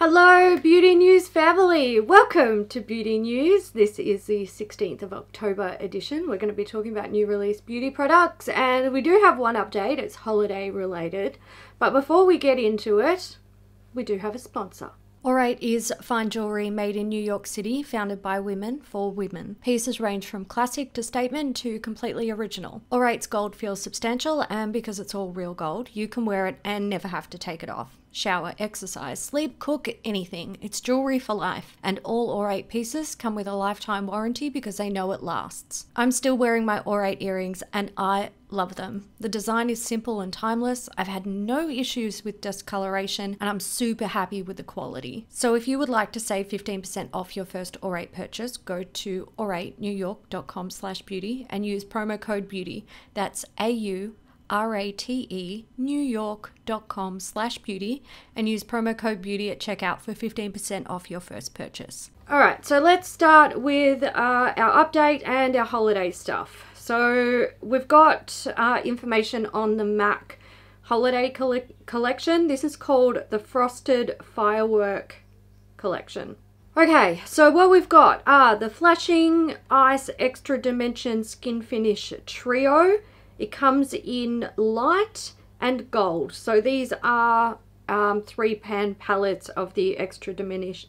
Hello, Beauty News family. Welcome to Beauty News. This is the 16th of October edition. We're going to be talking about new release beauty products, and we do have one update. It's holiday related. But before we get into it, we do have a sponsor. Aurate is fine jewellery made in New York City, founded by women for women. Pieces range from classic to statement to completely original. Aurate's gold feels substantial, and because it's all real gold, you can wear it and never have to take it off shower, exercise, sleep, cook, anything. It's jewelry for life. And all Aurate pieces come with a lifetime warranty because they know it lasts. I'm still wearing my Aurate earrings and I love them. The design is simple and timeless. I've had no issues with discoloration and I'm super happy with the quality. So if you would like to save 15% off your first Aurate purchase, go to auratenewyork.com slash beauty and use promo code beauty. That's A-U R-A-T-E, newyork.com slash beauty and use promo code beauty at checkout for 15% off your first purchase. All right, so let's start with uh, our update and our holiday stuff. So we've got uh, information on the MAC holiday coll collection. This is called the Frosted Firework Collection. Okay, so what we've got are the Flashing Ice Extra Dimension Skin Finish Trio. It comes in light and gold. So these are um, three pan palettes of the extra dimension,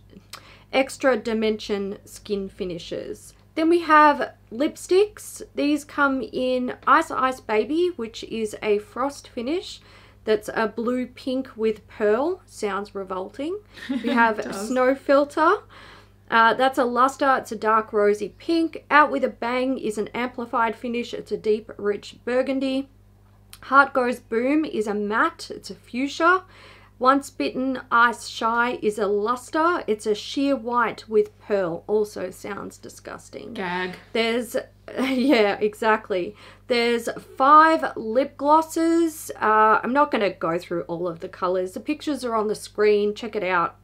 extra dimension skin finishes. Then we have lipsticks. These come in Ice Ice Baby, which is a frost finish. That's a blue pink with pearl. Sounds revolting. We have Snow Filter. Uh, that's a luster, it's a dark rosy pink. Out with a Bang is an amplified finish, it's a deep rich burgundy. Heart Goes Boom is a matte, it's a fuchsia. Once Bitten Ice Shy is a luster, it's a sheer white with pearl, also sounds disgusting. Gag. There's, yeah, exactly. There's five lip glosses. Uh, I'm not going to go through all of the colours. The pictures are on the screen, check it out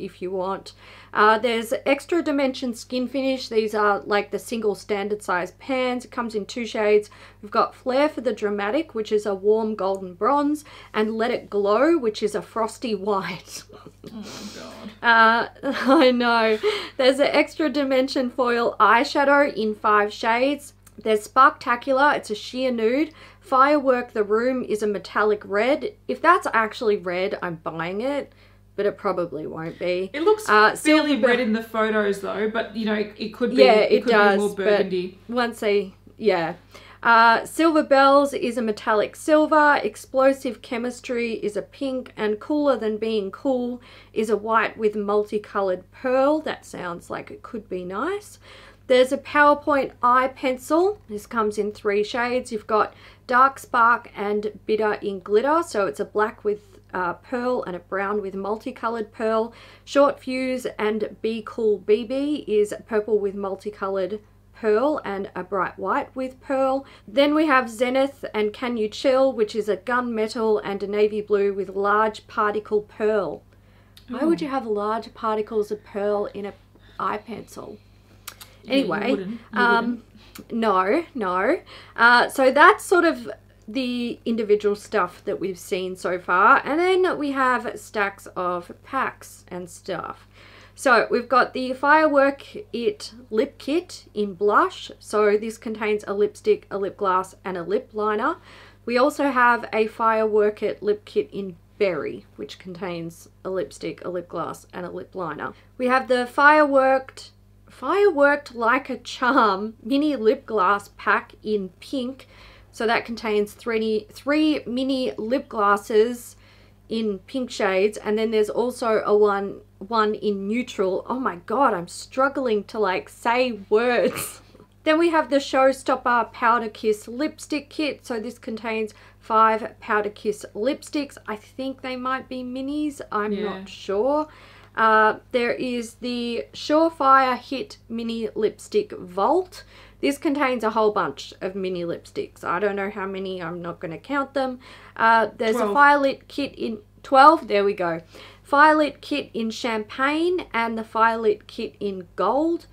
if you want. Uh, there's extra dimension skin finish. These are like the single standard size pans. It comes in two shades. We've got Flare for the Dramatic, which is a warm golden bronze, and Let It Glow, which is a frosty white. oh my god. Uh, I know. There's an extra dimension foil eyeshadow in five shades. There's Sparktacular, it's a sheer nude. Firework the Room is a metallic red. If that's actually red, I'm buying it but it probably won't be. It looks uh, fairly red in the photos though, but you know it, it could be. Yeah, it, it could does. Be more burgundy. once they, yeah. Uh, Silver Bells is a metallic silver. Explosive Chemistry is a pink, and Cooler Than Being Cool is a white with multicolored pearl. That sounds like it could be nice. There's a PowerPoint eye pencil. This comes in three shades. You've got Dark Spark and Bitter in Glitter. So it's a black with uh, pearl and a brown with multicolored pearl. Short Fuse and Be Cool BB is purple with multicolored pearl and a bright white with pearl. Then we have Zenith and Can You Chill, which is a gunmetal and a navy blue with large particle pearl. Why would you have large particles of pearl in a eye pencil? Anyway, yeah, um, no, no. Uh, so that's sort of the individual stuff that we've seen so far. And then we have stacks of packs and stuff. So we've got the Firework It Lip Kit in blush. So this contains a lipstick, a lip gloss and a lip liner. We also have a Firework It Lip Kit in berry, which contains a lipstick, a lip gloss and a lip liner. We have the Fireworked Fireworked Like a Charm mini lip gloss pack in pink so that contains three, three mini lip glosses in pink shades. And then there's also a one, one in neutral. Oh my God, I'm struggling to like say words. then we have the Showstopper Powder Kiss lipstick kit. So this contains five Powder Kiss lipsticks. I think they might be minis. I'm yeah. not sure. Uh, there is the Surefire Hit Mini Lipstick Vault. This contains a whole bunch of mini lipsticks. I don't know how many, I'm not going to count them. Uh, there's 12. a Firelit kit in 12, there we go. Firelit kit in champagne and the Firelit kit in gold.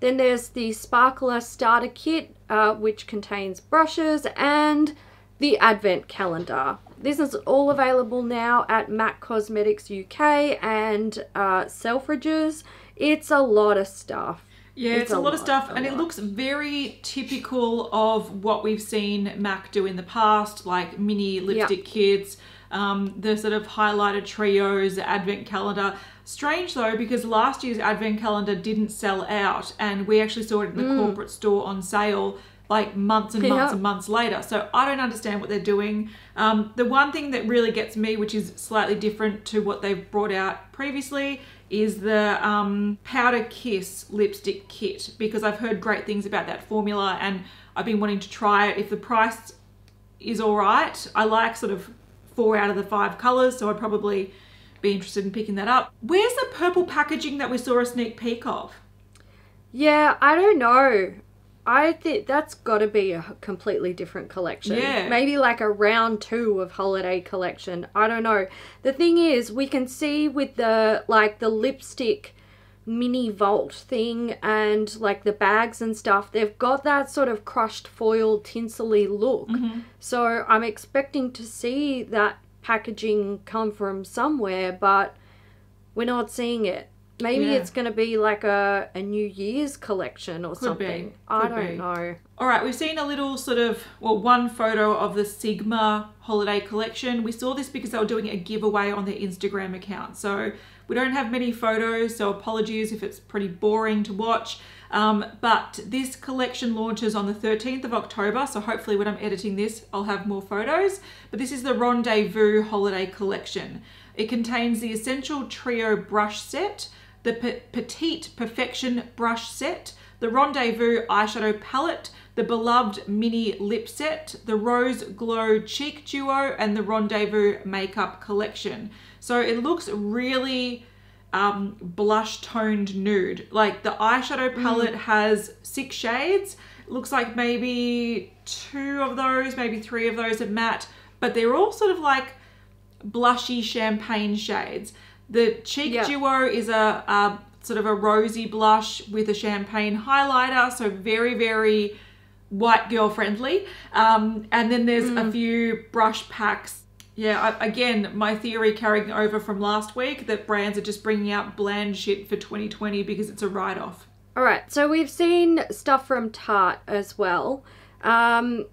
Then there's the Sparkler starter kit, uh, which contains brushes and the advent calendar. this is all available now at MAC Cosmetics UK and uh, Selfridges. It's a lot of stuff. Yeah, it's, it's a, lot, lot, of stuff, and lot. it looks very typical of what we've seen MAC do in the past, like mini lipstick yep. kits, um, the sort of highlighted trios, advent calendar. Strange though, because last year's advent calendar didn't sell out, and we actually saw it in the mm. corporate store on sale like months and months and months later. So I don't understand what they're doing. Um, the one thing that really gets me, which is slightly different to what they've brought out previously, is the um, Powder Kiss lipstick kit because I've heard great things about that formula and I've been wanting to try it. If the price is all right, I like sort of four out of the five colors, so I'd probably be interested in picking that up. Where's the purple packaging that we saw a sneak peek of? Yeah, I don't know. I think that's got to be a completely different collection. Yeah. Maybe like a round two of holiday collection. I don't know. The thing is, we can see with the like the lipstick mini vault thing and like the bags and stuff, they've got that sort of crushed foil tinsely look. Mm-hmm. So I'm expecting to see that packaging come from somewhere, but we're not seeing it. Maybe yeah. it's going to be like a, a New Year's collection or Could something. I don't be. know. All right, we've seen a little sort of, well, one photo of the Sigma holiday collection. We saw this because they were doing a giveaway on their Instagram account. So we don't have many photos, so apologies if it's pretty boring to watch. Um, but this collection launches on the 13th of October, so hopefully when I'm editing this, I'll have more photos. But this is the Rendezvous Holiday Collection. It contains the Essential Trio Brush Set, the P Petite Perfection Brush Set, the Rendezvous Eyeshadow Palette, the beloved mini lip set, the Rose Glow Cheek Duo, and the Rendezvous Makeup Collection. So it looks really um, blush toned nude. Like the eyeshadow mm. palette mm. has six shades. It looks like maybe two of those, maybe three of those are matte, but they're all sort of like blushy champagne shades. The cheek yeah. duo is a, a sort of a rosy blush with a champagne highlighter, so very, very white girl friendly. Um, and then there's mm. a few brush packs. Yeah, I, again, my theory carrying over from last week that brands are just bringing out bland shit for 2020 because it's a write off. All right, so we've seen stuff from Tarte as well. Um,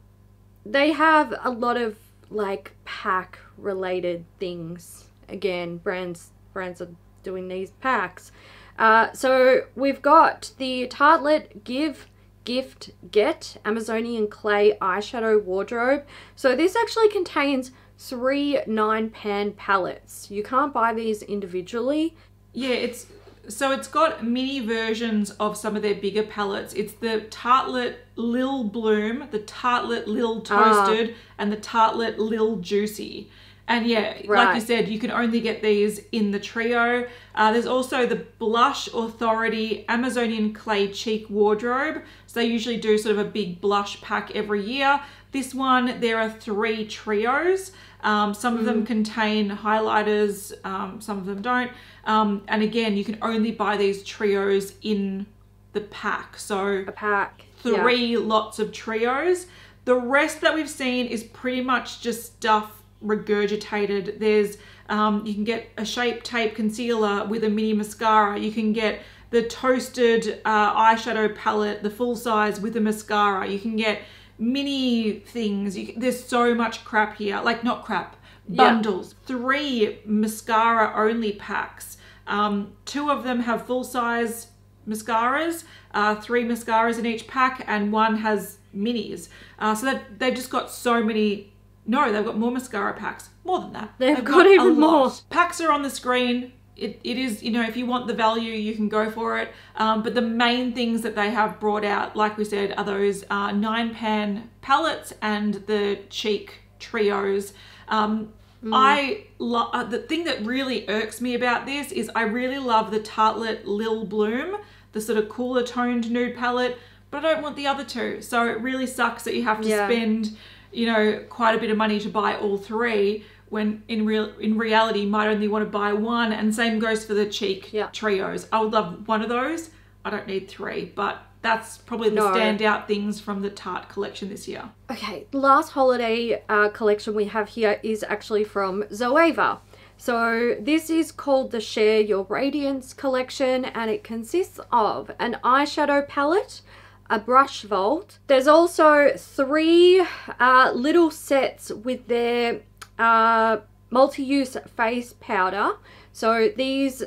they have a lot of like pack related things. Again, brands brands are doing these packs. Uh, so we've got the Tartelette Give Gift Get Amazonian Clay Eyeshadow Wardrobe. So this actually contains three nine pan palettes. You can't buy these individually. Yeah, it's so it's got mini versions of some of their bigger palettes. It's the Tartelette Lil Bloom, the Tartelette Lil Toasted, uh, and the Tartelette Lil Juicy. And yeah, right. like you said, you can only get these in the trio. Uh, there's also the Blush Authority Amazonian Clay Cheek Wardrobe. So they usually do sort of a big blush pack every year. This one, there are three trios. Um, some mm. of them mm. contain highlighters, um, some of them don't. Um, and again, you can only buy these trios in the pack. So a pack. Three yeah. lots of trios. The rest that we've seen is pretty much just stuff regurgitated. There's um, you can get a shape tape concealer with a mini mascara. You can get the toasted uh, eyeshadow palette, the full size with a mascara. You can get mini things. Can, there's so much crap here. Like not crap, bundles. Three mascara only packs. Um, two of them have full size mascaras, uh, three mascaras in each pack, and one has minis. Uh, so that they've just got so many no, they've got more mascara packs. More than that. They've, they've got, got, even more. Packs are on the screen. It, it is, you know, if you want the value, you can go for it. Um, but the main things that they have brought out, like we said, are those uh, nine pan palettes and the cheek trios. Um, mm. I love uh, the thing that really irks me about this is I really love the Tartelette Lil Bloom, the sort of cooler toned nude palette, but I don't want the other two. So it really sucks that you have to yeah. spend you know, quite a bit of money to buy all three when in real in reality you might only want to buy one and same goes for the cheek yeah. trios. I would love one of those. I don't need three, but that's probably the No. standout things from the Tarte collection this year. Okay, the last holiday uh, collection we have here is actually from Zoeva. So this is called the Share Your Radiance collection and it consists of an eyeshadow palette, a brush vault. There's also three uh, little sets with their uh, multi-use face powder. So these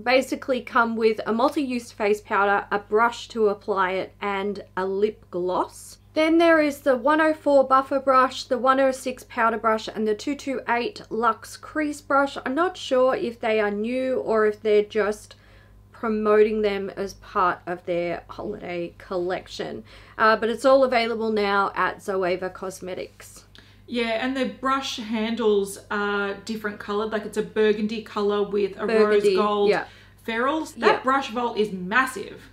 basically come with a multi-use face powder, a brush to apply it, and a lip gloss. Then there is the 104 buffer brush, the 106 powder brush, and the 228 luxe crease brush. I'm not sure if they are new or if they're just promoting them as part of their holiday collection. Uh, but it's all available now at Zoeva Cosmetics. Yeah, and the brush handles are different coloured. Like it's a burgundy colour with a Burgundy, rose gold yeah. ferrules. That Yeah. brush vault is massive.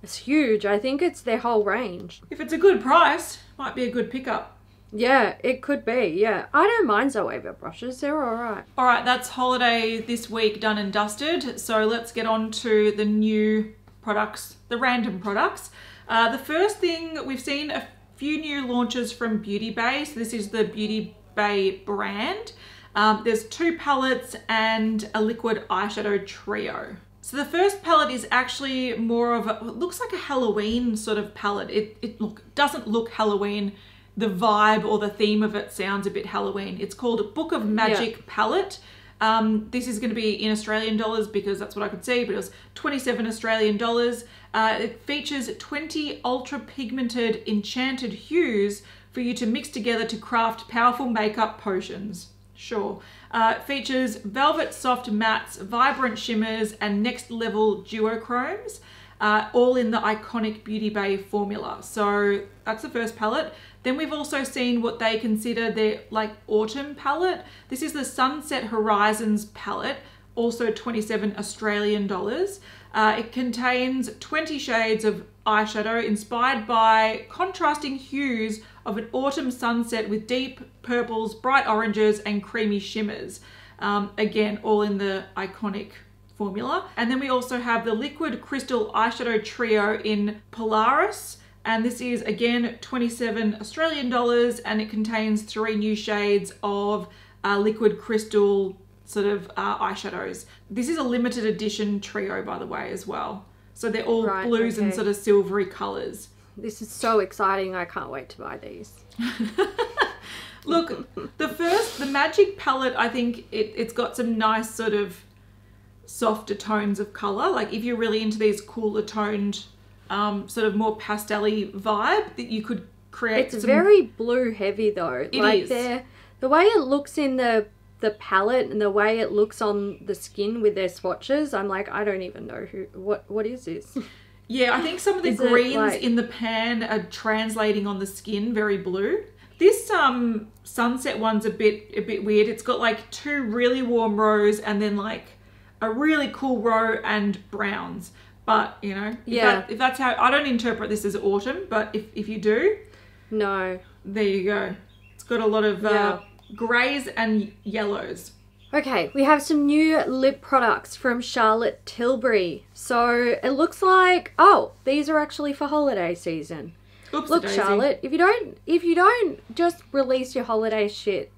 It's huge. I think it's their whole range. If it's a good price, might be a good pickup. Yeah, it could be. Yeah, I don't mind Zoeva brushes. They're all right. All right, that's holiday this week done and dusted. So let's get on to the new products, the random products. Uh, the first thing we've seen a few new launches from Beauty Bay. So this is the Beauty Bay brand. Um, there's two palettes and a liquid eyeshadow trio. So the first palette is actually more of a, looks like a Halloween sort of palette. It, it look, doesn't look Halloween. The vibe or the theme of it sounds a bit Halloween. It's called Book of Magic palette. Um, this is going to be in Australian dollars because that's what I could see, but it was 27 Australian dollars. Uh, it features 20 ultra pigmented enchanted hues for you to mix together to craft powerful makeup potions. Sure. Uh, it features velvet soft mattes, vibrant shimmers, and next level duochromes, uh, all in the iconic Beauty Bay formula. So that's the first palette. Then we've also seen what they consider their like autumn palette. This is the Sunset Horizons palette, also 27 Australian dollars. Uh, it contains 20 shades of eyeshadow inspired by contrasting hues of an autumn sunset with deep purples, bright oranges, and creamy shimmers. Um, again, all in the iconic formula. And then we also have the liquid crystal eyeshadow trio in Polaris. And this is again 27 Australian dollars and it contains three new shades of uh, liquid crystal sort of uh, eyeshadows. This is a limited edition trio, by the way, as well. So they're all Right, blues and sort of silvery colors. This is so exciting. I can't wait to buy these. Look, the first, the magic palette, I think it, it's got some nice sort of softer tones of color. Like if you're really into these cooler toned, um, sort of more pastel-y vibe, that you could create. It's some- very blue heavy though. It like is. the way it looks in the the palette and the way it looks on the skin with their swatches, I'm like, I don't even know who what what is this? Yeah, I think some of the Is greens like- in the pan are translating on the skin very blue. This um sunset one's a bit a bit weird. It's got like two really warm rows and then like a really cool row and browns. But you know, if, Yeah. that, if that's how I don't interpret this as autumn, but if if you do, no. there you go. It's got a lot of uh, greys and yellows. Okay, we have some new lip products from Charlotte Tilbury. So it looks like oh, these are actually for holiday season. Oops, Look, Charlotte, if you don't if you don't just release your holiday shit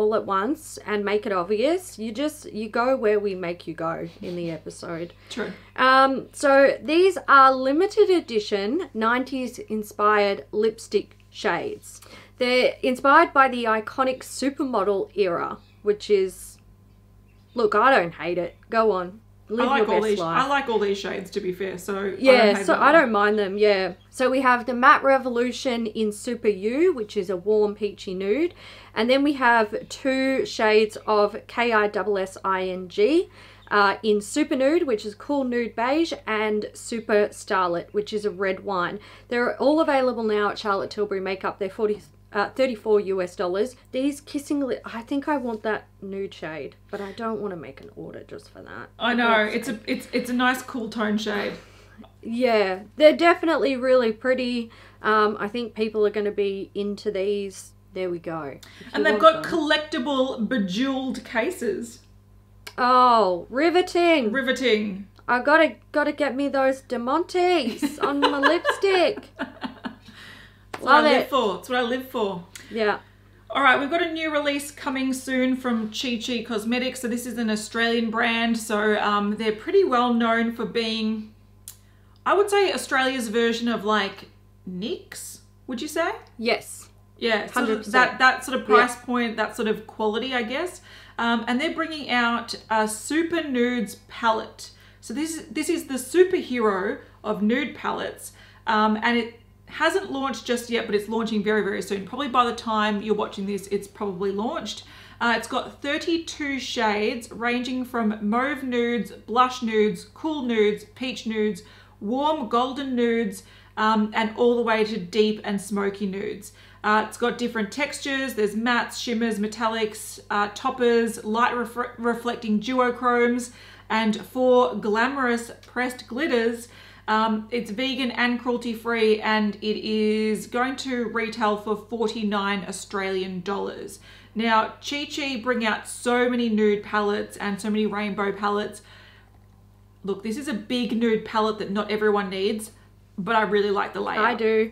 all at once and make it obvious, you just you go where we make you go in the episode. True. Um, so these are limited edition 90s inspired lipstick shades. They're inspired by the iconic supermodel era, which is look, I don't hate it. Go on. Live I like all these. life. I like all these shades to be fair. So Yeah, don't so I don't mind them. Yeah. So we have the Matte Revolution in Super U, which is a warm peachy nude, and then we have two shades of KISSING uh, in Super Nude, which is cool nude beige, and Super Starlet, which is a red wine. They're all available now at Charlotte Tilbury Makeup. They're 40. Uh, 34 US dollars. These kissing lip, I think I want that nude shade, but I don't want to make an order just for that. I know it's a it's it's a nice cool tone shade. Yeah, they're definitely really pretty. Um, I think people are going to be into these. There we go. And they've got them. collectible bejeweled cases. oh riveting. Riveting. I gotta gotta get me those Demontes on my lipstick. That's what Love I live it. for. That's what I live for. Yeah. All right, we've got a new release coming soon from Chi Chi Cosmetics. So this is an Australian brand. So um, they're pretty well known for being, I would say, Australia's version of like NYX. Would you say? Yes. Yeah, sort 100%. that that sort of price point, that sort of quality, I guess. Um, and they're bringing out a super nudes palette. So this this is the superhero of nude palettes, um, and it hasn't launched just yet, but it's launching very very soon. Probably by the time you're watching this, it's probably launched. Uh, it's got 32 shades ranging from mauve nudes, blush nudes, cool nudes, peach nudes, warm golden nudes, um, and all the way to deep and smoky nudes. Uh, it's got different textures. There's mattes, shimmers, metallics, uh, toppers, light ref- reflecting duochromes, and four glamorous pressed glitters. Um, it's vegan and cruelty free, and it is going to retail for 49 Australian dollars. Now, Chi Chi bring out so many nude palettes and so many rainbow palettes. Look, this is a big nude palette that not everyone needs, but I really like the layout. I do.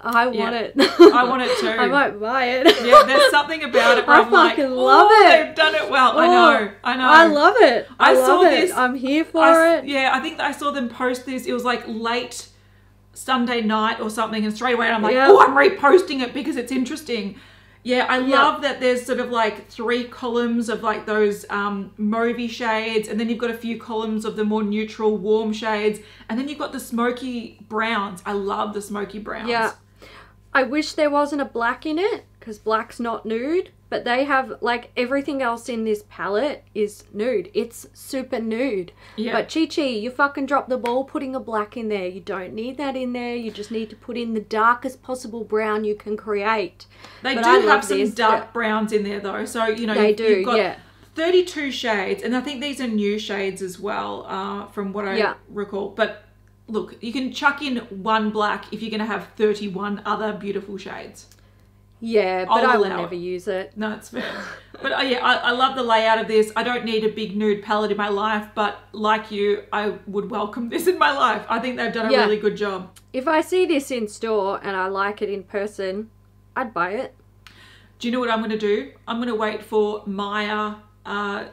I want Yeah. it. I want it too. I might buy it. Yeah, there's something about it where I I'm like, fucking love "Oh, it." They've done it well. I Oh, know. I know. I love it. I, I love saw it. this- I'm here for I it. Yeah, I think I saw them post this. It was like late Sunday night or something, and straight away I'm like, Yeah. oh, I'm reposting it because it's interesting. Yeah, I love that there's sort of like three columns of like those um, mauvey shades, and then you've got a few columns of the more neutral, warm shades, and then you've got the smoky browns. I love the smoky browns. Yeah. I wish there wasn't a black in it because black's not nude, but they have like everything else in this palette is nude. It's super nude. Yeah. But Chi Chi, you fucking dropped the ball putting a black in there. You don't need that in there. You just need to put in the darkest possible brown you can create. They But do I have love some this, dark browns in there though. So, you know, They you've, do, you've got yeah. 32 shades, and I think these are new shades as well, uh, from what I Yeah. recall. But look, you can chuck in one black if you're going to have 31 other beautiful shades. Yeah, but I'll I will allow it. never use it. No, it's fair. but uh, yeah, I, I love the layout of this. I don't need a big nude palette in my life, but like you, I would welcome this in my life. I think they've done a Yeah. really good job. If I see this in store and I like it in person, I'd buy it. Do you know what I'm going to do? I'm going to wait for Myer, uh,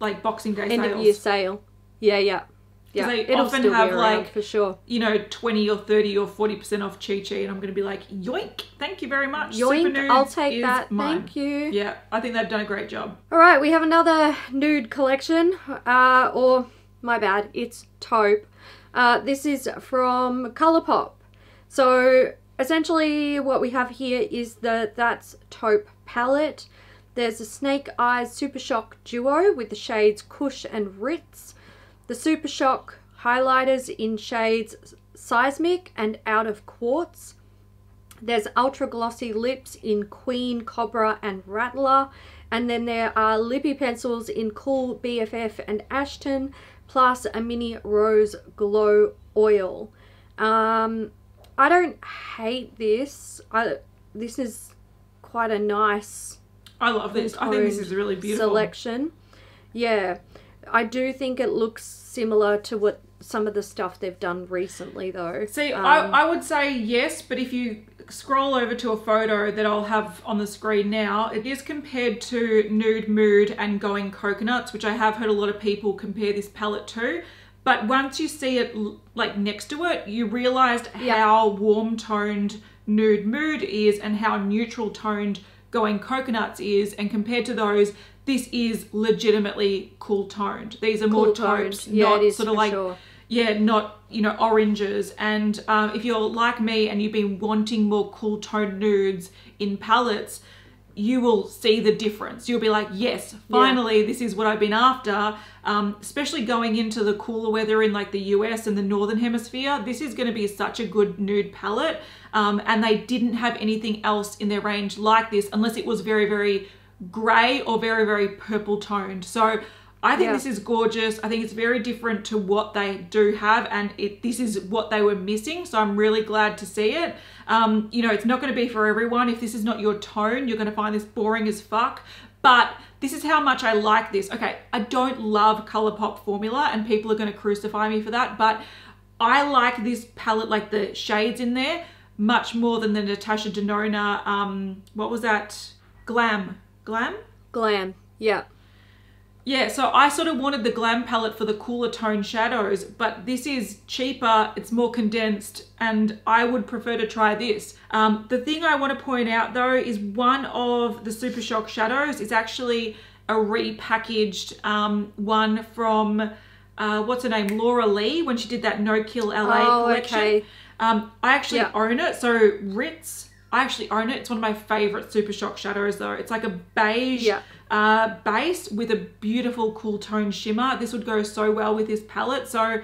like Boxing Day End sales. of year sale. Yeah, yeah. Yeah, they it'll often still have, like- for sure. you know, 20 or 30 or 40% off Chi Chi, and I'm going to be like, yoink, thank you very much. Super Yoink, Nudes I'll take that. Mine. Thank you. Yeah, I think they've done a great job. All right, we have another nude collection, uh, or my bad, it's taupe. Uh, this is from Colourpop. So essentially, what we have here is the That's Taupe palette. There's a Snake Eyes Super Shock duo with the shades Kush and Ritz. The Super Shock highlighters in shades Seismic and Out of Quartz. There's ultra glossy lips in Queen, Cobra, and Rattler. And then there are lippy pencils in Cool, BFF, and Ashton, plus a mini rose glow oil. Um, I don't hate this. I this is quite a nice I love this. I think this is really beautiful. selection. Yeah, I do think it looks similar to what some of the stuff they've done recently, though. See, Um, I, I would say yes, but if you scroll over to a photo that I'll have on the screen now, it is compared to Nude Mood and Going Coconuts, which I have heard a lot of people compare this palette to. But once you see it like next to it, you realized Yeah. how warm toned Nude Mood is and how neutral toned Going Coconuts is. And compared to those, this is legitimately cool toned. These are more Cool toned. taupes, Yeah, not it is sort of like sure. yeah, not you know oranges. And um, if you're like me and you've been wanting more cool toned nudes in palettes, you will see the difference. You'll be like, yes, finally, this is what I've been after. Um, especially going into the cooler weather in like the US and the northern hemisphere, this is going to be such a good nude palette. Um, and they didn't have anything else in their range like this, unless it was very, very grey or very, very purple toned. So I think Yeah. this is gorgeous. I think it's very different to what they do have, and it this is what they were missing. So I'm really glad to see it. Um, you know, it's not going to be for everyone. If this is not your tone, you're going to find this boring as fuck. But this is how much I like this. Okay, I don't love Colourpop formula and people are going to crucify me for that, but I like this palette, like the shades in there, much more than the Natasha Denona, um, what was that? Glam. Glam? Glam. Yeah. Yeah, so I sort of wanted the Glam palette for the cooler tone shadows, but this is cheaper, it's more condensed, and I would prefer to try this. Um, the thing I want to point out though is one of the Super Shock shadows is actually a repackaged um, one from uh, what's her name, Laura Lee, when she did that No Kill LA Oh, collection. okay. Um, I actually Yeah. own it. So Ritz, I actually own it. It's one of my favorite Super Shock shadows though. It's like a beige Yeah. uh, base with a beautiful cool tone shimmer. This would go so well with this palette. So I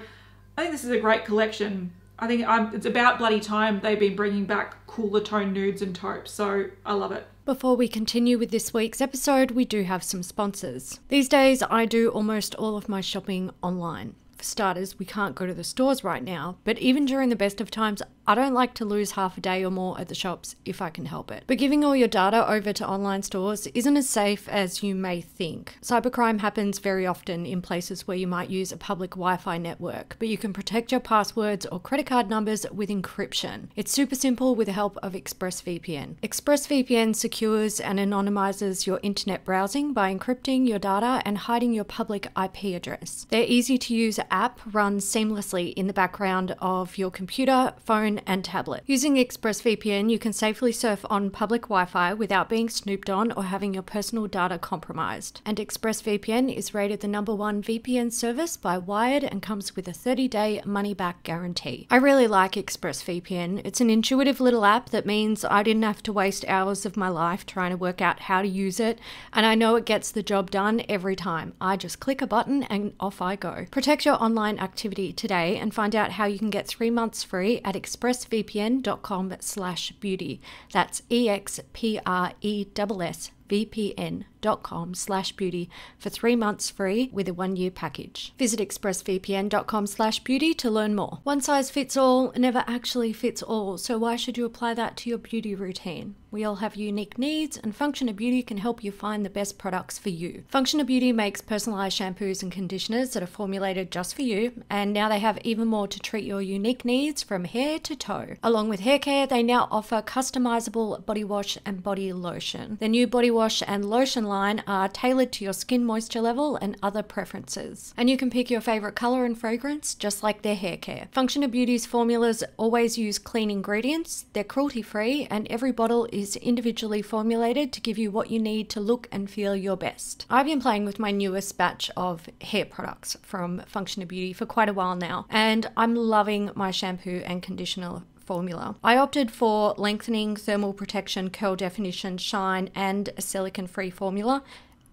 think this is a great collection. I think um, it's about bloody time they've been bringing back cooler tone nudes and taupes. So I love it. Before we continue with this week's episode, we do have some sponsors. These days, I do almost all of my shopping online. For starters, we can't go to the stores right now, but even during the best of times, I don't like to lose half a day or more at the shops if I can help it. But giving all your data over to online stores isn't as safe as you may think. Cybercrime happens very often in places where you might use a public Wi Fi network, but you can protect your passwords or credit card numbers with encryption. It's super simple with the help of ExpressVPN. ExpressVPN secures and anonymizes your internet browsing by encrypting your data and hiding your public IP address. Their easy to use app runs seamlessly in the background of your computer, phone, and tablet. Using ExpressVPN, you can safely surf on public Wi Fi without being snooped on or having your personal data compromised. And ExpressVPN is rated the number one VPN service by Wired and comes with a 30 day money back guarantee. I really like ExpressVPN. It's an intuitive little app that means I didn't have to waste hours of my life trying to work out how to use it, and I know it gets the job done every time. I just click a button and off I go. Protect your online activity today and find out how you can get three months free at expressvpn.com slash beauty. That's E E-X-P-R-E-S-S vpn.com slash beauty for three months free with a one-year package. Visit expressvpn.com slash beauty to learn more. One size fits all never actually fits all, so why should you apply that to your beauty routine? We all have unique needs, and Function of Beauty can help you find the best products for you. Function of Beauty makes personalized shampoos and conditioners that are formulated just for you, and now they have even more to treat your unique needs from hair to toe. Along with hair care, they now offer customizable body wash and body lotion. The new body wash and lotion line are tailored to your skin moisture level and other preferences. And you can pick your favorite color and fragrance just like their hair care. Function of Beauty's formulas always use clean ingredients, they're cruelty free, and every bottle is individually formulated to give you what you need to look and feel your best. I've been playing with my newest batch of hair products from Function of Beauty for quite a while now, and I'm loving my shampoo and conditioner formula. I opted for lengthening, thermal protection, curl definition, shine, and a silicon free formula.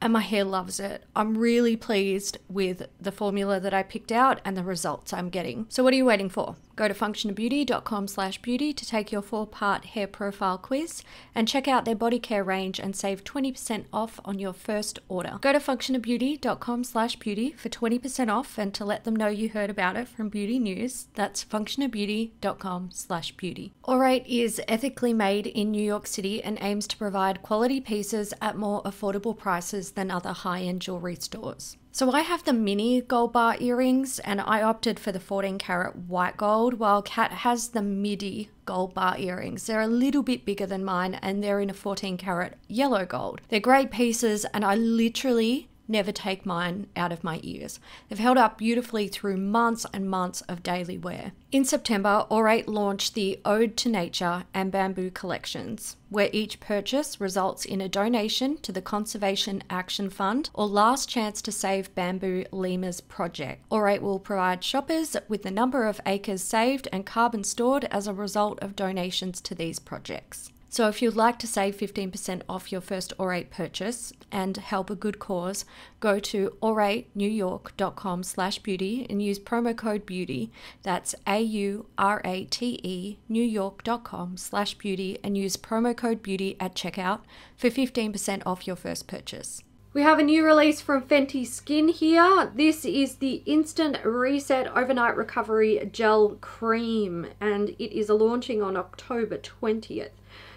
And my hair loves it. I'm really pleased with the formula that I picked out and the results I'm getting. So what are you waiting for? Go to functionofbeauty.com slash beauty to take your four-part hair profile quiz and check out their body care range and save 20% off on your first order. Go to functionofbeauty.com slash beauty for 20% off and to let them know you heard about it from Beauty News. That's functionofbeauty.com slash beauty. Aurate is ethically made in New York City and aims to provide quality pieces at more affordable prices than other high-end jewelry stores. So I have the mini gold bar earrings and I opted for the 14 karat white gold while Kat has the midi gold bar earrings. They're a little bit bigger than mine and they're in a 14 karat yellow gold. They're great pieces and I literally never take mine out of my ears. They've held up beautifully through months and months of daily wear. In September, Aurate launched the Ode to Nature and Bamboo collections, where each purchase results in a donation to the Conservation Action Fund or Last Chance to Save Bamboo Lemurs project. Aurate will provide shoppers with the number of acres saved and carbon stored as a result of donations to these projects. So if you'd like to save 15% off your first Aurate purchase and help a good cause, go to auratenewyork.com slash beauty and use promo code beauty. That's A-U-R-A-T-E newyork.com slash beauty and use promo code beauty at checkout for 15% off your first purchase. We have a new release from Fenty Skin here. This is the Instant Reset Overnight Recovery Gel Cream and it is launching on October 20th.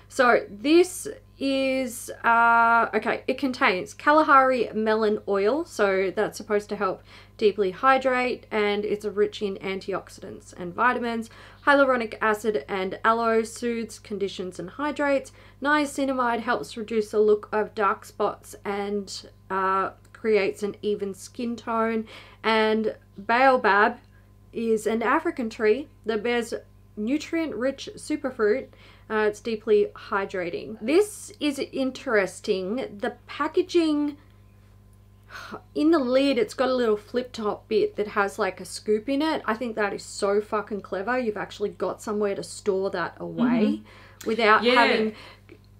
So this is uh, okay. It contains Kalahari melon oil, so that's supposed to help deeply hydrate, and it's rich in antioxidants and vitamins. Hyaluronic acid and aloe soothes, conditions, and hydrates. Niacinamide helps reduce the look of dark spots and uh, creates an even skin tone. And baobab is an African tree that bears nutrient-rich superfruit uh, it's deeply hydrating. This is interesting. The packaging in the lid, it's got a little flip top bit that has like a scoop in it. I think that is so fucking clever. You've actually got somewhere to store that away mm-hmm. without yeah. having.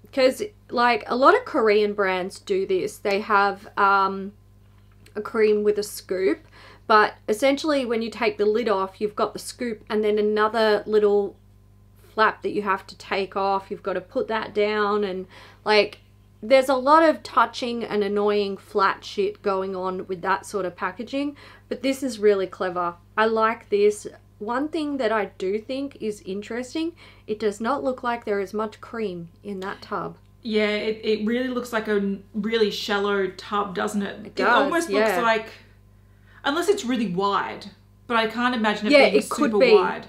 Because, like, a lot of Korean brands do this. They have um, a cream with a scoop, but essentially, when you take the lid off, you've got the scoop and then another little flap that you have to take off. You've got to put that down and like there's a lot of touching and annoying flat shit going on with that sort of packaging, but this is really clever. I like this. One thing that I do think is interesting, it does not look like there is much cream in that tub. Yeah, it, it really looks like a really shallow tub, doesn't it? It, does, it almost yeah. looks like, unless it's really wide, but I can't imagine it yeah, being it super could be. wide.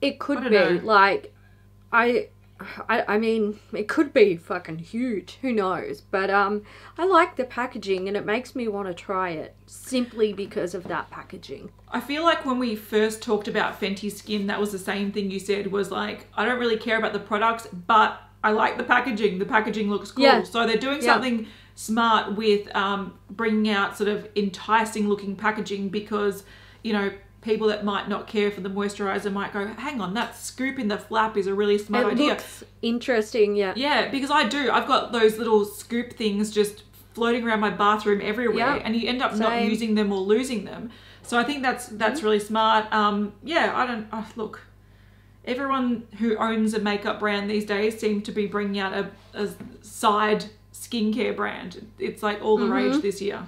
It could be know. like I, I I mean it could be fucking huge. Who knows? But um, I like the packaging and it makes me want to try it simply because of that packaging. I feel like when we first talked about Fenty Skin, that was the same thing you said. Was like I don't really care about the products, but I like the packaging. The packaging looks cool. Yeah. So they're doing something. Yeah. Smart with um, bringing out sort of enticing looking packaging because you know people that might not care for the moisturizer might go, hang on, that scoop in the flap is a really smart it idea. Looks interesting, yeah. Yeah, because I do. I've got those little scoop things just floating around my bathroom everywhere, and you end up Same. not using them or losing them. So I think that's that's mm-hmm. really smart. Um, yeah, I don't oh, look. Everyone who owns a makeup brand these days seem to be bringing out a, a side skincare brand. It's like all the mm-hmm. rage this year.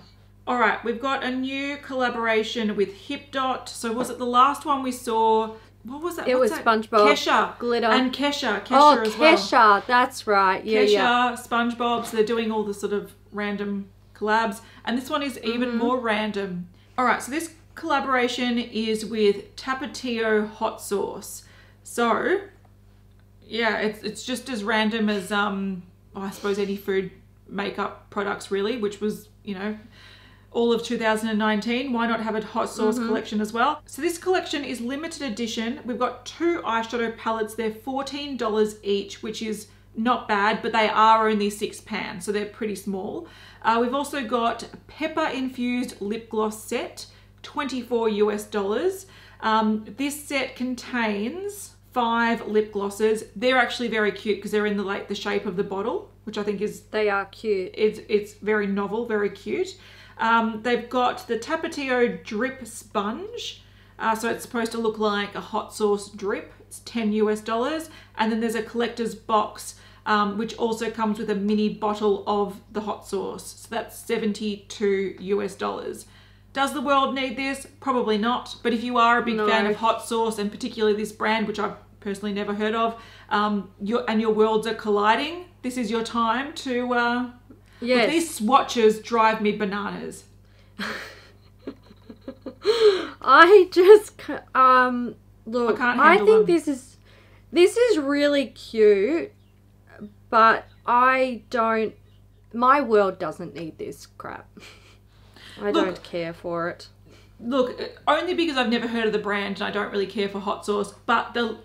All right, we've got a new collaboration with HipDot. So was it the last one we saw? What was that? It What's was that? SpongeBob Kesha glitter and Kesha. Kesha oh, as Kesha, well. that's right. Yeah, Kesha, yeah. SpongeBob. So they're doing all the sort of random collabs, and this one is even mm-hmm. more random. All right, so this collaboration is with Tapatio hot sauce. So yeah, it's it's just as random as um, oh, I suppose any food makeup products really, which was you know all of 2019. Why not have a hot sauce mm-hmm. collection as well? So this collection is limited edition. We've got two eyeshadow palettes. They're $14 each, which is not bad, but they are only six pans, so they're pretty small. Uh, we've also got pepper infused lip gloss set, 24 US dollars. Um, this set contains five lip glosses. They're actually very cute because they're in the like the shape of the bottle, which I think is they are cute. It's it's very novel, very cute. Um, they've got the Tapatio Drip Sponge. Uh, so it's supposed to look like a hot sauce drip. It's 10 US dollars. And then there's a collector's box, um, which also comes with a mini bottle of the hot sauce. So that's 72 US dollars. Does the world need this? Probably not. But if you are a big no. fan of hot sauce and particularly this brand, which I've personally never heard of, um, your, and your worlds are colliding, this is your time to uh, Yes. But these swatches drive me bananas. I just um look. I, can't I think them. this is this is really cute, but I don't. My world doesn't need this crap. I look, don't care for it. Look, only because I've never heard of the brand and I don't really care for hot sauce. But the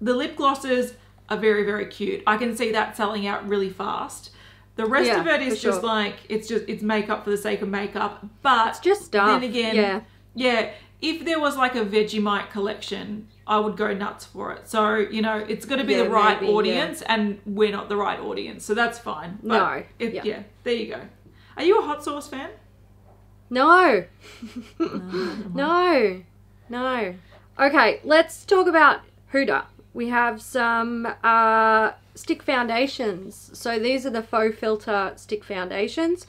the lip glosses are very very cute. I can see that selling out really fast. The rest yeah, of it is just sure. like it's just it's makeup for the sake of makeup. But it's just stuff. Then again, yeah, yeah. If there was like a Vegemite collection, I would go nuts for it. So you know, it's going to be yeah, the right maybe, audience, yeah. and we're not the right audience, so that's fine. But no, it, yeah. yeah, there you go. Are you a hot sauce fan? No. no, no, no. Okay, let's talk about Huda. We have some uh, stick foundations. So these are the faux filter stick foundations.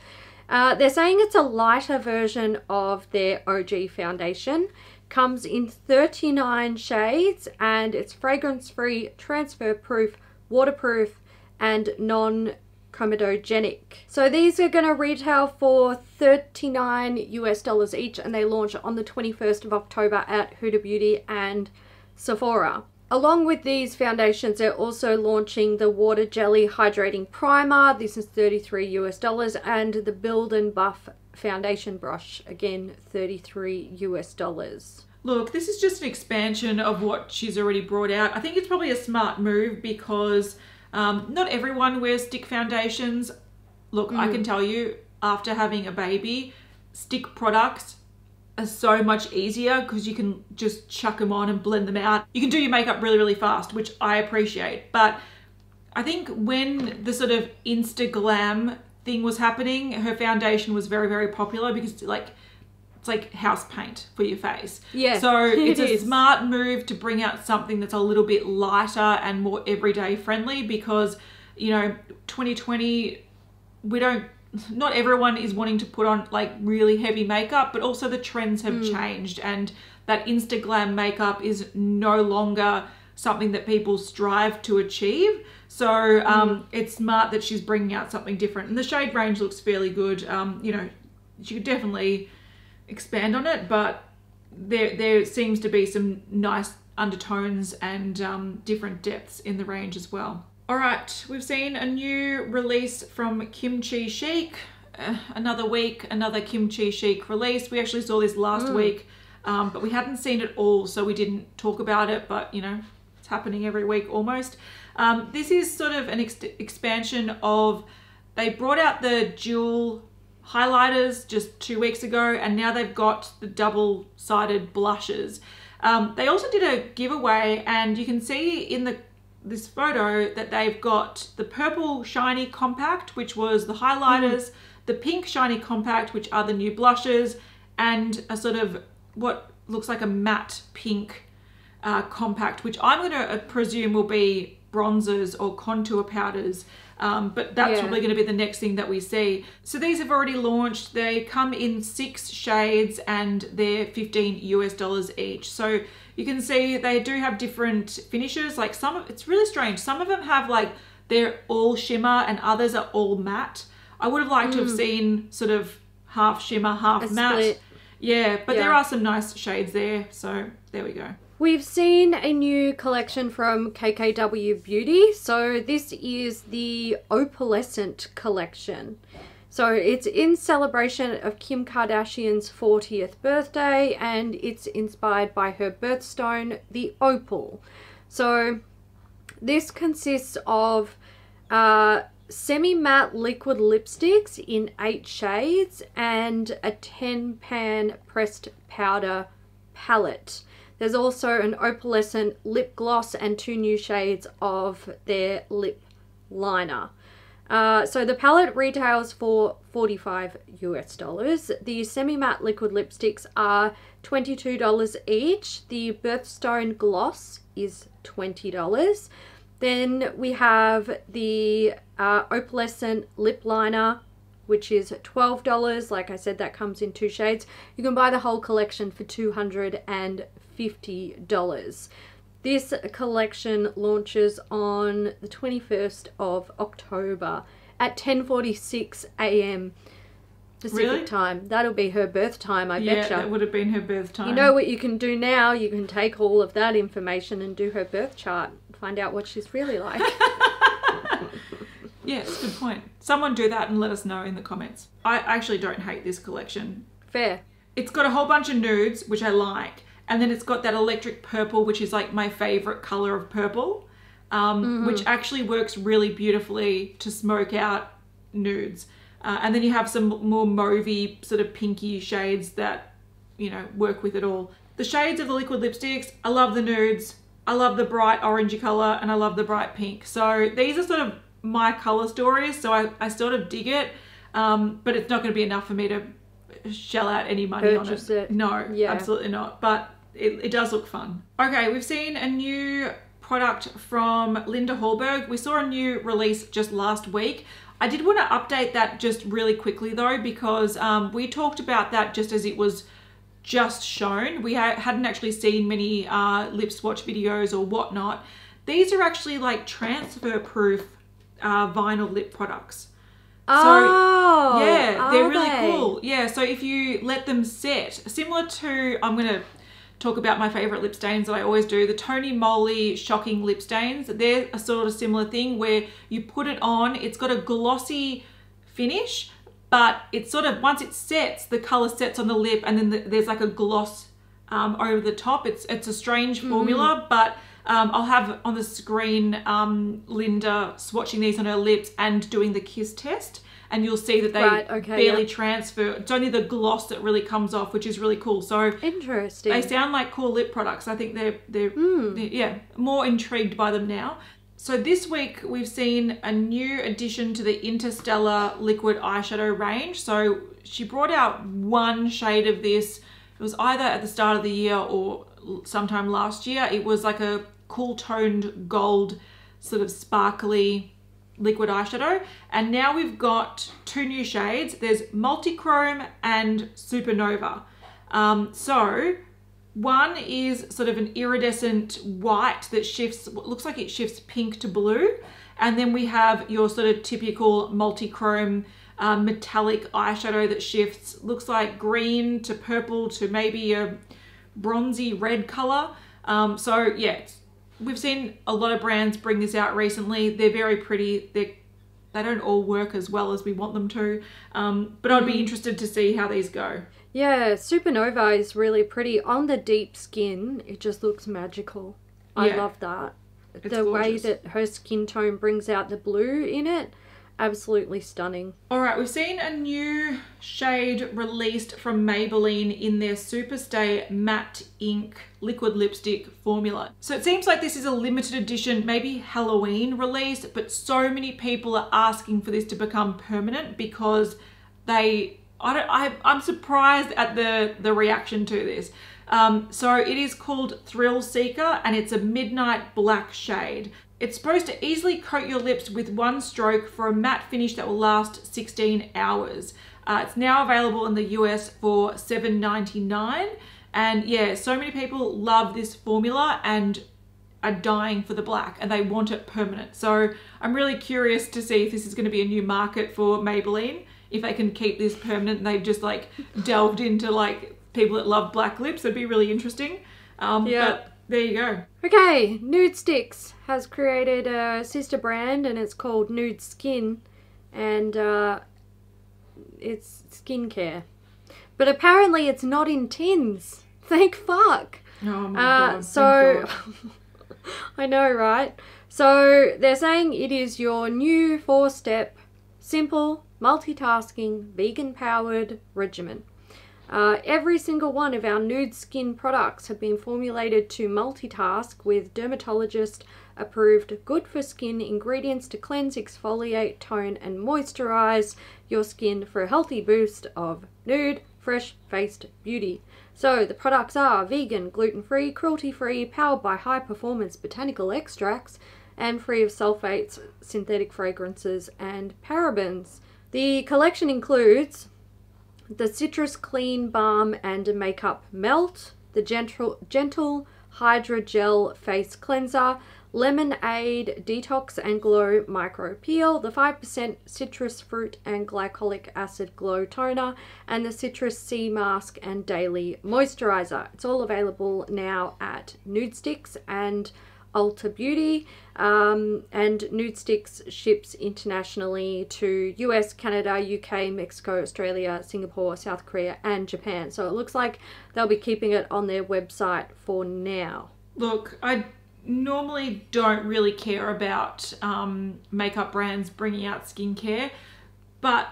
Uh, they're saying it's a lighter version of their OG foundation. Comes in 39 shades and it's fragrance free, transfer proof, waterproof, and non comedogenic. So these are going to retail for 39 US dollars each and they launch on the 21st of October at Huda Beauty and Sephora. Along with these foundations, they're also launching the Water Jelly Hydrating Primer. This is 33 US dollars and the Build and Buff Foundation Brush, again 33 US dollars. Look, this is just an expansion of what she's already brought out. I think it's probably a smart move because um, not everyone wears stick foundations. Look, mm. I can tell you, after having a baby, stick products are so much easier because you can just chuck them on and blend them out. You can do your makeup really, really fast, which I appreciate. But I think when the sort of Insta glam thing was happening, her foundation was very, very popular because like it's like house paint for your face. Yeah. So it's a smart move to bring out something that's a little bit lighter and more everyday friendly because, you know, 2020, we don't not everyone is wanting to put on like really heavy makeup, but also the trends have mm. changed and that Insta glam makeup is no longer something that people strive to achieve. So um, mm. it's smart that she's bringing out something different. And the shade range looks fairly good. Um, you know, she could definitely expand on it, but there there seems to be some nice undertones and um, different depths in the range as well. All right, we've seen a new release from Kimchi Chic. Uh, another week, another Kimchi Chic release. We actually saw this last mm. week, um, but we hadn't seen it all, so we didn't talk about it. But you know, it's happening every week almost. Um, this is sort of an ex expansion of. They brought out the dual highlighters just two weeks ago, and now they've got the double-sided blushes. Um, they also did a giveaway, and you can see in the this photo that they've got the purple shiny compact, which was the highlighters, mm. the pink shiny compact, which are the new blushes, and a sort of what looks like a matte pink uh, compact, which I'm going to uh, presume will be bronzers or contour powders. Um, but that's yeah. probably going to be the next thing that we see. So these have already launched. They come in six shades and they're 15 US dollars each. So you can see they do have different finishes. Like some of, it's really strange. Some of them have like, they're all shimmer and others are all matte. I would have liked mm. to have mm. seen sort of half shimmer, half A matte. Split. Yeah, but yeah. there are some nice shades there. So there we go. We've seen a new collection from KKW Beauty. So this is the Opalescent collection. So it's in celebration of Kim Kardashian's 40th birthday and it's inspired by her birthstone, the opal. So this consists of uh, semi-matte liquid lipsticks in eight shades and a 10 pan pressed powder palette. There's also an opalescent lip gloss and two new shades of their lip liner. Uh, so the palette retails for 45 US dollars. The semi-matte liquid lipsticks are $22 each. The Birthstone gloss is $20. Then we have the uh, opalescent lip liner which is $12. Like I said, that comes in two shades. You can buy the whole collection for 200 and $50. This collection launches on the 21st of October at 10:46 a.m. Pacific really? time. That'll be her birth time, I yeah, betcha. that would have been her birth time. You know what you can do now? You can take all of that information and do her birth chart. Find out what she's really like. yeah, it's a good point. Someone do that and let us know in the comments. I actually don't hate this collection. Fair. It's got a whole bunch of nudes, which I like and then it's got that electric purple, which is like my favorite color of purple, um, mm-hmm. which actually works really beautifully to smoke out nudes. Uh, and then you have some more mauvey, sort of pinky shades that, you know, work with it all. The shades of the liquid lipsticks, I love the nudes. I love the bright orangey color and I love the bright pink. So these are sort of my color stories. So I, I sort of dig it, um, but it's not going to be enough for me to shell out any money Purchase on it. it. No, yeah. absolutely not. But it, it does look fun. Okay, we've seen a new product from Linda Hallberg. We saw a new release just last week. I did want to update that just really quickly though, because um, we talked about that just as it was just shown. We ha hadn't actually seen many uh, lip swatch videos or whatnot. These are actually like transfer proof uh, vinyl lip products. Oh, yeah, they're really they? cool. Yeah, so if you let them set, similar to, I'm going to talk about my favorite lip stains that I always do, the Tony Moly Shocking Lip Stains. They're a sort of similar thing where you put it on, it's got a glossy finish, but it's sort of, once it sets, the color sets on the lip and then the, there's like a gloss um, over the top. It's, it's a strange Mm-hmm. formula, but um, I'll have on the screen um, Linda swatching these on her lips and doing the kiss test. And you'll see that they Right, okay, barely yeah. transfer. It's only the gloss that really comes off, which is really cool. So Interesting. they sound like cool lip products. I think they're they're, Hmm. they're- yeah more intrigued by them now. So this week we've seen a new addition to the Interstellar liquid eyeshadow range. So she brought out one shade of this. It was either at the start of the year or sometime last year. It was like a cool toned gold, sort of sparkly liquid eyeshadow. And now we've got two new shades. There's Multichrome and Supernova. Um, so one is sort of an iridescent white that shifts, looks like it shifts pink to blue. And then we have your sort of typical multichrome um, metallic eyeshadow that shifts, looks like green to purple to maybe a bronzy red color. Um, so yeah, it's- we've seen a lot of brands bring this out recently. They're very pretty. They they don't all work as well as we want them to. Um, but I'd be interested to see how these go. Yeah, Supernova is really pretty. On the deep skin, it just looks magical. I Yeah. love that. It's the way that her skin tone brings out the blue in it, absolutely stunning. All right, we've seen a new shade released from Maybelline in their Superstay Matte Ink liquid lipstick formula. So it seems like this is a limited edition, maybe Halloween release, but so many people are asking for this to become permanent because they, I don't, I, I'm surprised at the, the reaction to this. Um, so it is called Thrill Seeker and it's a midnight black shade. It's supposed to easily coat your lips with one stroke for a matte finish that will last 16 hours. Uh, it's now available in the US for $7.99. And yeah, so many people love this formula and are dying for the black and they want it permanent. So I'm really curious to see if this is going to be a new market for Maybelline, if they can keep this permanent and they've just like delved into like people that love black lips. It'd be really interesting. Um, Yeah. But there you go. Okay, Nudestix has created a sister brand and it's called Nude Skin and uh, it's skincare. But apparently it's not in tins. Thank fuck. Oh my Uh, god. so. I know, right? So, they're saying it is your new four step, simple, multitasking, vegan powered regimen. Uh, every single one of our nude skin products have been formulated to multitask with dermatologist approved good for skin ingredients to cleanse, exfoliate, tone, and moisturize your skin for a healthy boost of nude, fresh faced beauty. So, the products are vegan, gluten free, cruelty free, powered by high performance botanical extracts, and free of sulfates, synthetic fragrances, and parabens. The collection includes the Citrus Clean Balm and Makeup Melt, the Gentle, gentle Hydra Gel Face Cleanser, Lemonade Detox and Glow Micro Peel, the 5% Citrus Fruit and Glycolic Acid Glow Toner, and the Citrus Sea Mask and Daily Moisturizer. It's all available now at Nudestix and Ulta Beauty, um, and Nudestix ships internationally to US, Canada, UK, Mexico, Australia, Singapore, South Korea, and Japan. So it looks like they'll be keeping it on their website for now. Look, I normally don't really care about um, makeup brands bringing out skincare, but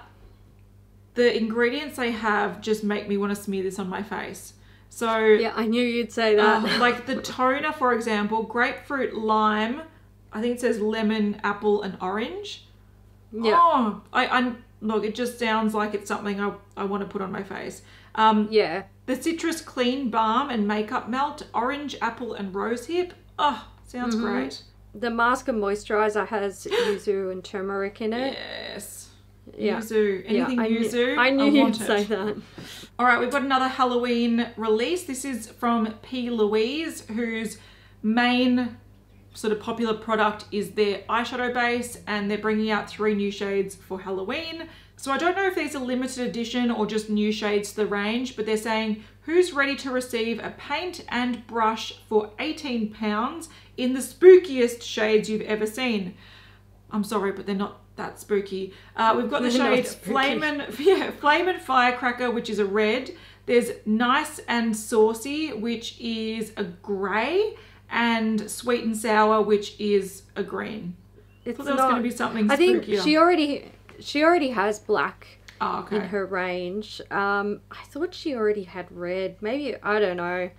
the ingredients they have just make me want to smear this on my face. So, Yeah, I knew you'd say that. uh, like the toner, for example, grapefruit, lime, I think it says lemon, apple, and orange. yeah, Oh, I, I look, it just sounds like it's something I, I want to put on my face. Um, yeah. the citrus clean balm and makeup melt, orange, apple, and rose hip. Oh, sounds Mm-hmm. great. The mask and moisturizer has yuzu and turmeric in it. Yes. Yeah. Yuzu. Anything I knew, yuzu. I knew you'd say that. All right, we've got another Halloween release. This is from P. Louise, whose main sort of popular product is their eyeshadow base, and they're bringing out three new shades for Halloween. So I don't know if these are limited edition or just new shades to the range, but they're saying who's ready to receive a paint and brush for 18 pounds in the spookiest shades you've ever seen. I'm sorry, but they're not that spooky. Uh, we've got the shade. Flame and yeah, Flame and Firecracker, which is a red. There's Nice and Saucy, which is a grey, and Sweet and Sour, which is a green. I It's thought there was going to be something I think spookier. she already she already has black oh, okay. in her range. Um, I thought she already had red. Maybe I don't know.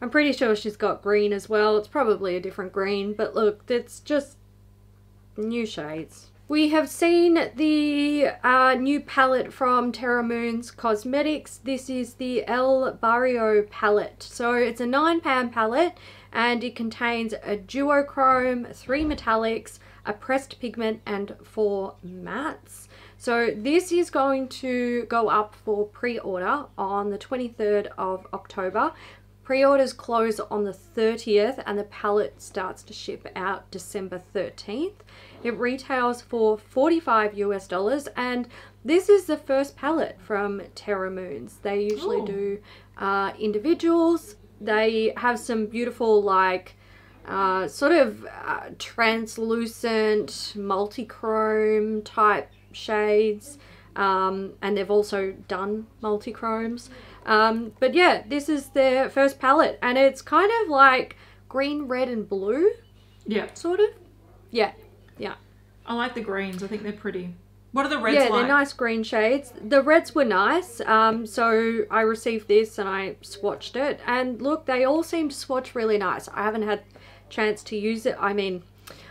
I'm pretty sure she's got green as well. It's probably a different green, but look, it's just new shades. We have seen the uh, new palette from Terra Moons Cosmetics. This is the El Barrio palette. So it's a nine pan palette and it contains a duochrome, three metallics, a pressed pigment, and four mattes. So this is going to go up for pre-order on the 23rd of October. Pre-orders close on the 30th and the palette starts to ship out December 13th. It retails for 45 US dollars and this is the first palette from Terra Moons. They usually Ooh. do uh, individuals. They have some beautiful like uh, sort of uh, translucent multi-chrome type shades um, and they've also done multi-chromes. Um, but yeah this is their first palette and it's kind of like green red and blue yeah, sort of. Yeah yeah. I like the greens. I think they're pretty. What are the reds yeah like? they're nice green shades. The reds were nice um, so i received this and i swatched it. And look they all seem to swatch really nice. I haven't had chance to use it i mean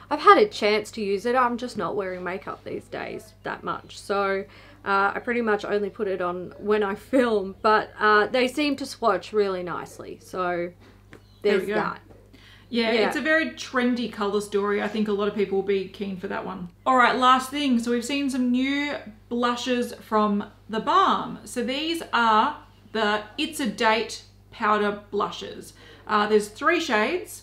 i've had a chance to use it i'm just not wearing makeup these days that much so uh, i pretty much only put it on when i film but uh, they seem to swatch really nicely so There there's go. that Yeah, Yeah. it's a very trendy colour story. I think a lot of people will be keen for that one. All right, last thing. So we've seen some new blushes from The Balm. So these are the It's a Date powder blushes. Uh, there's three shades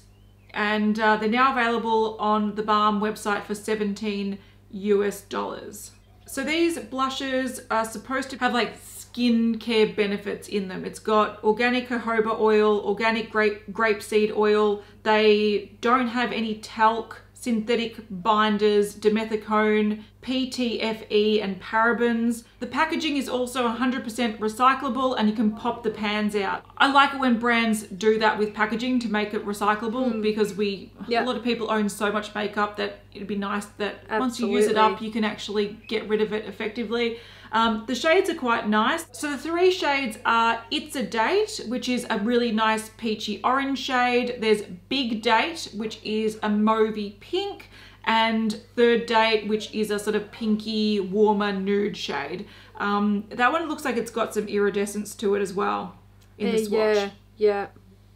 and uh, they're now available on the Balm website for 17 US dollars. So these blushes are supposed to have like skincare benefits in them. It's got organic jojoba oil, organic grape grapeseed oil. They don't have any talc, synthetic binders, dimethicone, PTFE, and parabens. The packaging is also 100% recyclable and you can pop the pans out. I like it when brands do that with packaging to make it recyclable hmm. because we, Yeah. a lot of people own so much makeup that it'd be nice that once you use it up, you can actually get rid of it effectively. Um, the shades are quite nice. So the three shades are It's a Date, which is a really nice peachy orange shade. There's Big Date, which is a mauvey pink. And Third Date, which is a sort of pinky, warmer nude shade. Um, that one looks like it's got some iridescence to it as well in the Uh, swatch. yeah yeah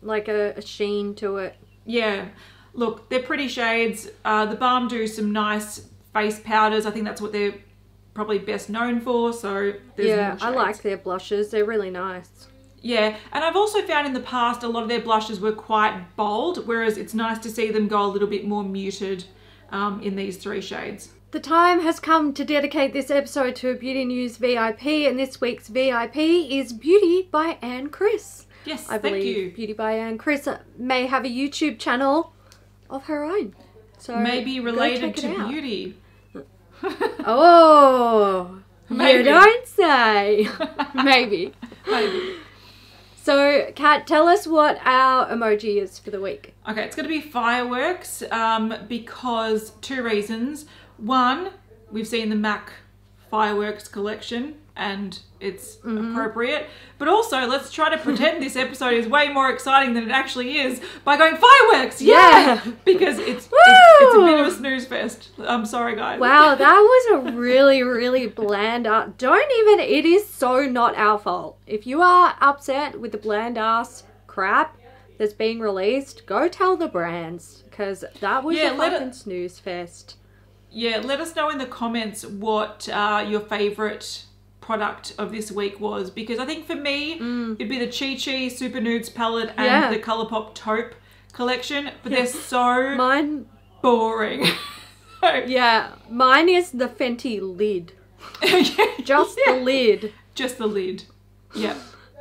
like a, a sheen to it Yeah, look, they're pretty shades. Uh, the Balm do some nice face powders. I think that's what they're probably best known for. So there's yeah i like their blushes they're really nice Yeah, and I've also found in the past a lot of their blushes were quite bold, whereas it's nice to see them go a little bit more muted um, in these three shades. The time has come to dedicate this episode to a Beauty News VIP, and this week's VIP is Beauty by Anne Chris. Yes, I thank believe you. Beauty by Anne Chris may have a YouTube channel of her own. So Maybe related to beauty. Oh, Maybe. you don't say. Maybe. Maybe. So, Kat, tell us what our emoji is for the week. Okay, it's going to be fireworks um, because two reasons. One, we've seen the MAC fireworks collection and it's Mm-hmm. appropriate. But also, let's try to pretend this episode is way more exciting than it actually is by going fireworks. Yeah, Yeah. because it's, it's it's a bit of a snooze fest. I'm sorry, guys. Wow, that was a really, really bland ass. Don't even, it is so not our fault. If you are upset with the bland ass crap that's being released, go tell the brands because that was Yeah, a let it- fucking snooze fest. Yeah, let us know in the comments what uh, your favorite product of this week was because I think for me it'd be the Chi Chi Super Nudes palette and Mm. Yeah. the Colourpop taupe collection, but they're so Mine, boring. So- yeah, mine is the Fenty lid. Just Yeah. the lid. just the lid. Yeah.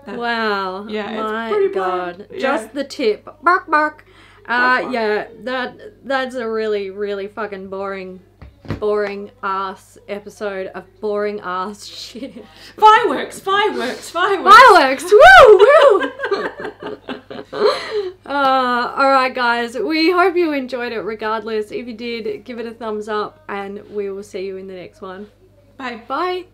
That- Wow. Yeah, it's My pretty God. bland. Just the tip. Bark, bark. Uh, Bark, bark. yeah, that that's a really, really fucking boring, boring ass episode of boring ass shit. Fireworks, fireworks, fireworks. Fireworks! Woo! Woo! uh, Alright, guys, we hope you enjoyed it regardless. If you did, give it a thumbs up, and we will see you in the next one. Bye. Bye!